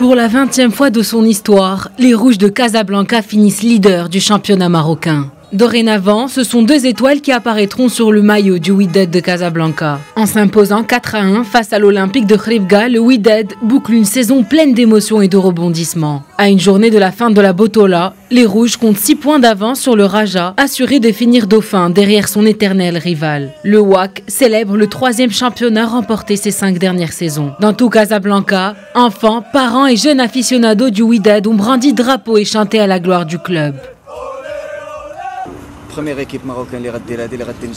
Pour la 20e fois de son histoire, les Rouges de Casablanca finissent leaders du championnat marocain. Dorénavant, ce sont deux étoiles qui apparaîtront sur le maillot du Wydad de Casablanca. En s'imposant 4 à 1 face à l'Olympique de Khribga, le Wydad boucle une saison pleine d'émotions et de rebondissements. À une journée de la fin de la Botola, les Rouges comptent 6 points d'avance sur le Raja, assuré de finir dauphin derrière son éternel rival. Le WAC célèbre le troisième championnat remporté ces cinq dernières saisons. Dans tout Casablanca, enfants, parents et jeunes aficionados du Wydad ont brandi drapeau et chanté à la gloire du club.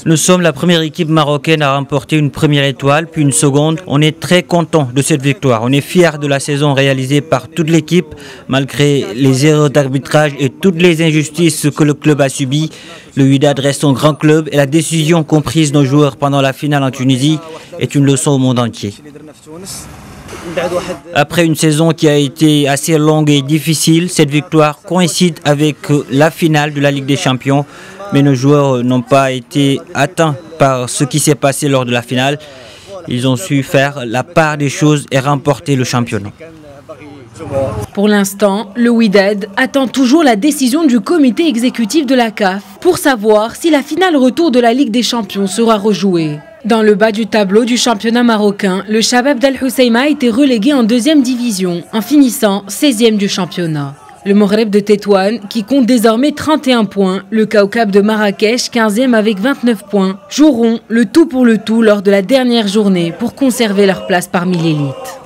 Nous sommes la première équipe marocaine à remporter une première étoile, puis une seconde. On est très content de cette victoire. On est fiers de la saison réalisée par toute l'équipe, malgré les erreurs d'arbitrage et toutes les injustices que le club a subies. Le Wydad reste un grand club et la décision comprise nos joueurs pendant la finale en Tunisie est une leçon au monde entier. Après une saison qui a été assez longue et difficile, cette victoire coïncide avec la finale de la Ligue des Champions mais nos joueurs n'ont pas été atteints par ce qui s'est passé lors de la finale. Ils ont su faire la part des choses et remporter le championnat. Pour l'instant, le Wydad attend toujours la décision du comité exécutif de la CAF pour savoir si la finale retour de la Ligue des Champions sera rejouée. Dans le bas du tableau du championnat marocain, le Shabab d'Al Husseima a été relégué en deuxième division en finissant 16e du championnat. Le Moreb de Tétouane, qui compte désormais 31 points, le Kaukab de Marrakech, 15e avec 29 points, joueront le tout pour le tout lors de la dernière journée pour conserver leur place parmi l'élite.